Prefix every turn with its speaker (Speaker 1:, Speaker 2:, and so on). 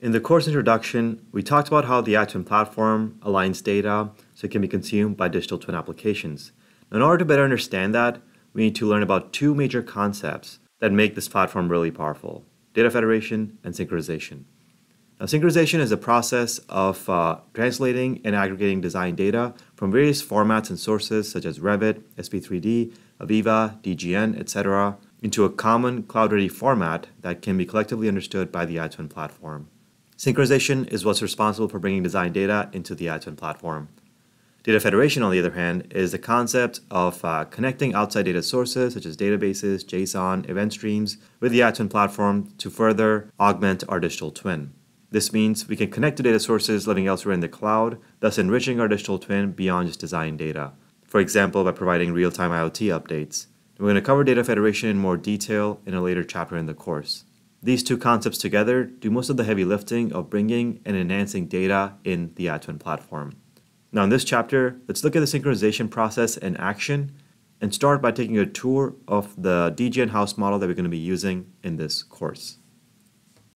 Speaker 1: In the course introduction, we talked about how the iTwin platform aligns data so it can be consumed by digital twin applications. Now, in order to better understand that, we need to learn about two major concepts that make this platform really powerful data federation and synchronization. Now, synchronization is a process of uh, translating and aggregating design data from various formats and sources such as Revit, SP3D, AVEVA, DGN, etc., into a common cloud-ready format that can be collectively understood by the iTwin platform. Synchronization is what's responsible for bringing design data into the iTwin platform. Data federation, on the other hand, is the concept of uh, connecting outside data sources such as databases, JSON, event streams with the iTwin platform to further augment our digital twin. This means we can connect to data sources living elsewhere in the cloud, thus enriching our digital twin beyond just design data. For example, by providing real-time IoT updates. We're going to cover data federation in more detail in a later chapter in the course. These two concepts together do most of the heavy lifting of bringing and enhancing data in the iTwin platform. Now in this chapter, let's look at the synchronization process in action and start by taking a tour of the DGN house model that we're going to be using in this course.